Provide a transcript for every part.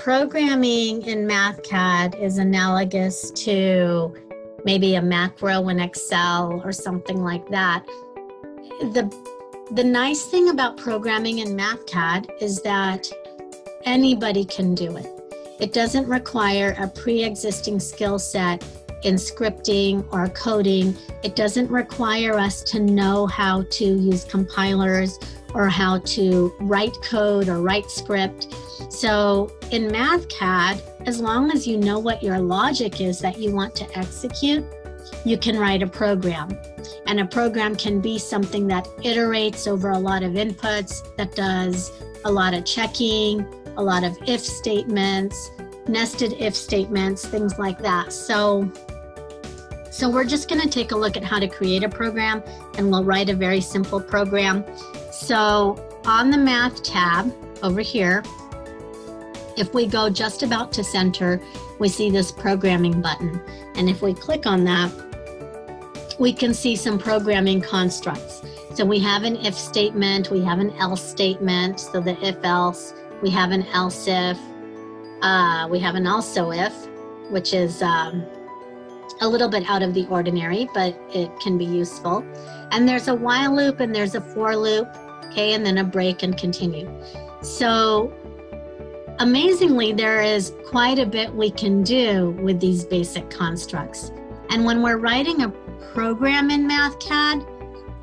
programming in MathCAD is analogous to maybe a macro in Excel or something like that. The, the nice thing about programming in MathCAD is that anybody can do it. It doesn't require a pre existing skill set in scripting or coding. It doesn't require us to know how to use compilers or how to write code or write script. So in MathCAD, as long as you know what your logic is that you want to execute, you can write a program. And a program can be something that iterates over a lot of inputs, that does a lot of checking, a lot of if statements, nested if statements, things like that. So, so we're just going to take a look at how to create a program and we'll write a very simple program. So on the math tab over here, if we go just about to center, we see this programming button. And if we click on that, we can see some programming constructs. So we have an if statement, we have an else statement, so the if else, we have an else if, uh, we have an also if, which is um, a little bit out of the ordinary, but it can be useful. And there's a while loop and there's a for loop, okay, and then a break and continue. So amazingly, there is quite a bit we can do with these basic constructs. And when we're writing a program in MathCAD,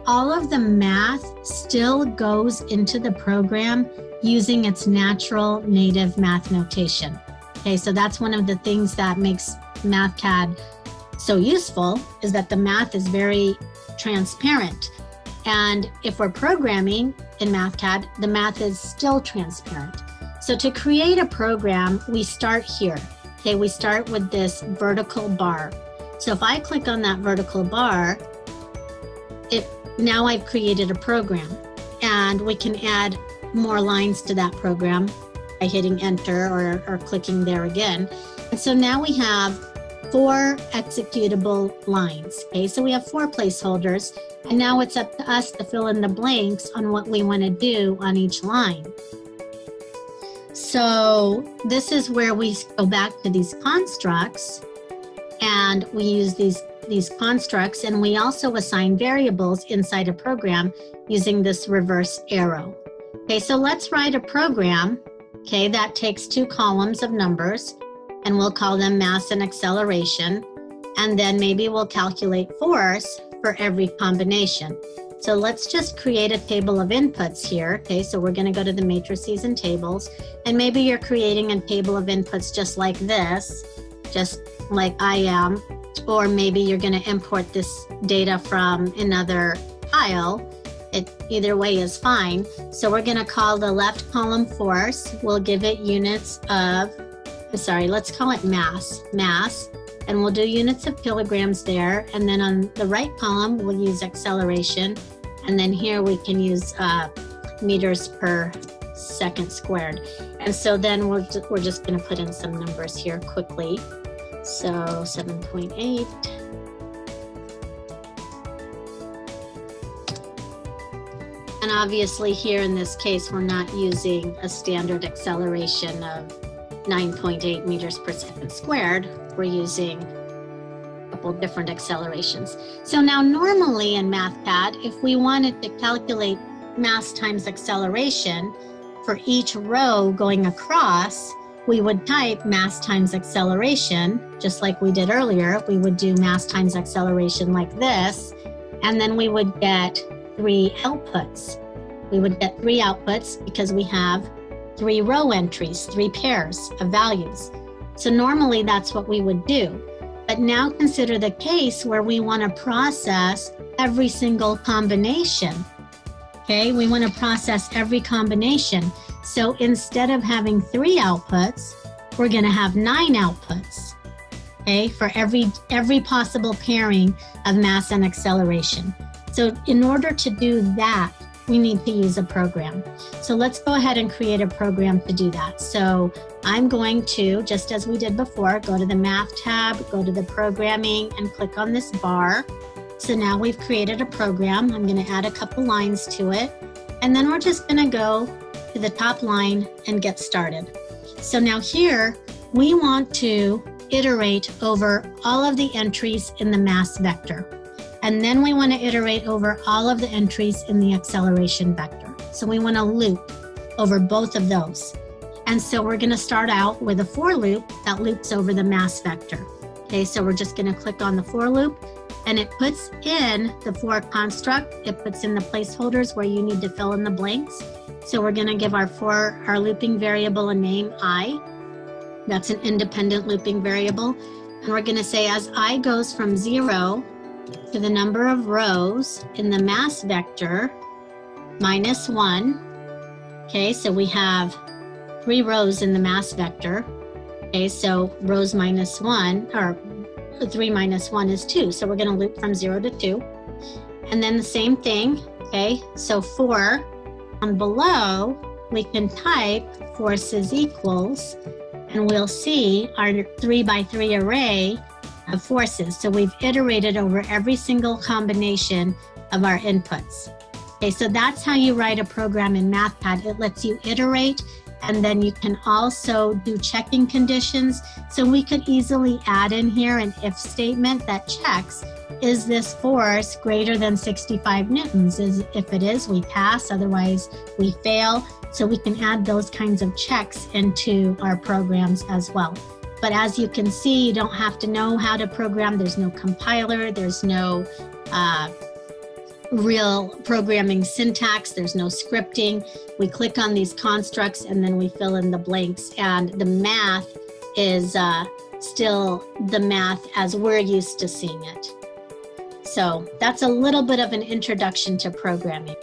all of the math still goes into the program using its natural native math notation. Okay, so that's one of the things that makes MathCAD so useful is that the math is very transparent. And if we're programming in MathCAD, the math is still transparent. So to create a program, we start here. Okay, we start with this vertical bar. So if I click on that vertical bar, it now I've created a program and we can add more lines to that program by hitting enter or, or clicking there again. And so now we have four executable lines. Okay, so we have four placeholders, and now it's up to us to fill in the blanks on what we want to do on each line. So this is where we go back to these constructs, and we use these these constructs, and we also assign variables inside a program using this reverse arrow. Okay, so let's write a program, okay, that takes two columns of numbers, and we'll call them mass and acceleration, and then maybe we'll calculate force for every combination. So let's just create a table of inputs here. Okay, so we're gonna go to the matrices and tables, and maybe you're creating a table of inputs just like this, just like I am, or maybe you're gonna import this data from another file it, either way is fine. So we're going to call the left column force. We'll give it units of, sorry, let's call it mass, mass. And we'll do units of kilograms there. And then on the right column, we'll use acceleration. And then here we can use uh, meters per second squared. And so then we're, we're just going to put in some numbers here quickly. So 7.8. And obviously here in this case, we're not using a standard acceleration of 9.8 meters per second squared. We're using a couple different accelerations. So now normally in MathCAD, if we wanted to calculate mass times acceleration for each row going across, we would type mass times acceleration, just like we did earlier. We would do mass times acceleration like this, and then we would get three outputs. We would get three outputs because we have three row entries, three pairs of values. So normally that's what we would do. But now consider the case where we want to process every single combination. Okay, we want to process every combination. So instead of having three outputs, we're going to have nine outputs. Okay, for every every possible pairing of mass and acceleration. So in order to do that, we need to use a program. So let's go ahead and create a program to do that. So I'm going to, just as we did before, go to the Math tab, go to the Programming, and click on this bar. So now we've created a program. I'm going to add a couple lines to it. And then we're just going to go to the top line and get started. So now here, we want to iterate over all of the entries in the mass vector. And then we want to iterate over all of the entries in the acceleration vector. So we want to loop over both of those. And so we're going to start out with a for loop that loops over the mass vector. Okay, so we're just going to click on the for loop and it puts in the for construct. It puts in the placeholders where you need to fill in the blanks. So we're going to give our for our looping variable a name i. That's an independent looping variable. And we're going to say as i goes from zero to the number of rows in the mass vector minus one. Okay, so we have three rows in the mass vector. Okay, so rows minus one, or three minus one is two. So we're gonna loop from zero to two. And then the same thing, okay, so four on below, we can type forces equals, and we'll see our three by three array of forces. So we've iterated over every single combination of our inputs. Okay, so that's how you write a program in MathCAD. It lets you iterate and then you can also do checking conditions. So we could easily add in here an if statement that checks, is this force greater than 65 newtons? Is, if it is, we pass, otherwise we fail. So we can add those kinds of checks into our programs as well. But as you can see, you don't have to know how to program. There's no compiler, there's no uh, real programming syntax, there's no scripting. We click on these constructs and then we fill in the blanks, and the math is uh, still the math as we're used to seeing it. So that's a little bit of an introduction to programming.